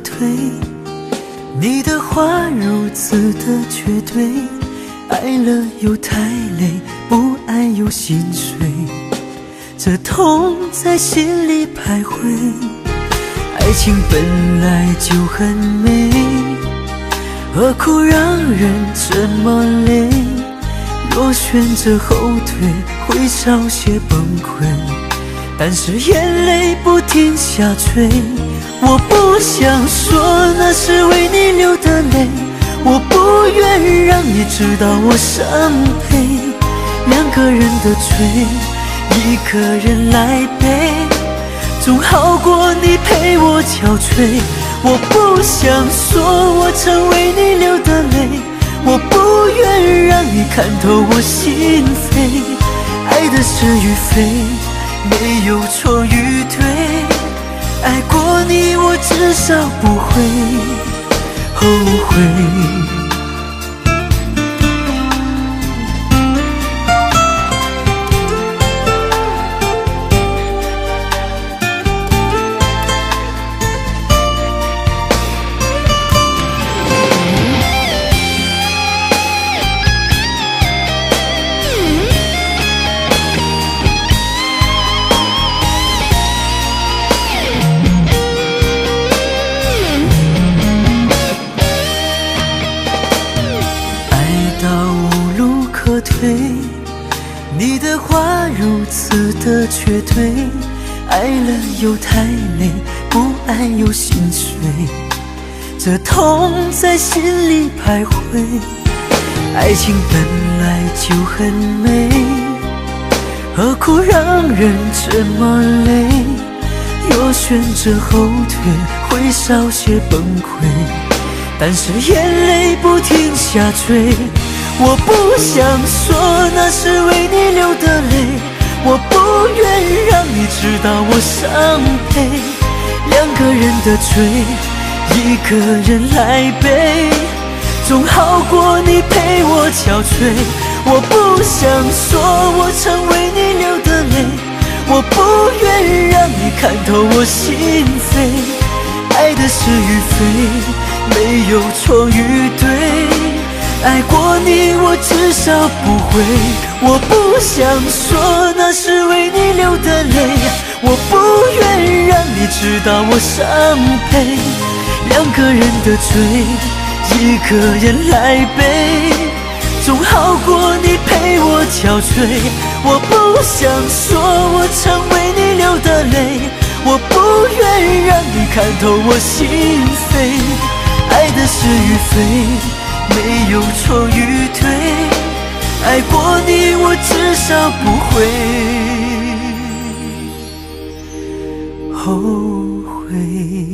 退你的话，如此的绝对。爱了又太累，不爱又心碎。这痛在心里徘徊，爱情本来就很美，何苦让人这么累？若选择后退，会少些崩溃。但是眼泪不停下垂。我不想说那是为你流的泪，我不愿让你知道我伤悲。两个人的罪，一个人来背，总好过你陪我憔悴。我不想说我曾为你流的泪，我不愿让你看透我心扉。爱的是与非，没有错与对。爱过你，我至少不会后悔。的绝对，爱了又太累，不爱又心碎，这痛在心里徘徊。爱情本来就很美，何苦让人这么累？若选择后退，会少些崩溃，但是眼泪不停下坠。我不想说那是为你流的泪，我不愿让你知道我伤悲。两个人的罪，一个人来背，总好过你陪我憔悴。我不想说我曾为你流的泪，我不愿让你看透我心扉。爱的是与非，没有错与对。爱过你，我至少不会。我不想说那是为你流的泪，我不愿让你知道我伤悲。两个人的罪，一个人来背，总好过你陪我憔悴。我不想说我曾为你流的泪，我不愿让你看透我心扉。爱的是与非。没有错与对爱过你我至少不会后悔。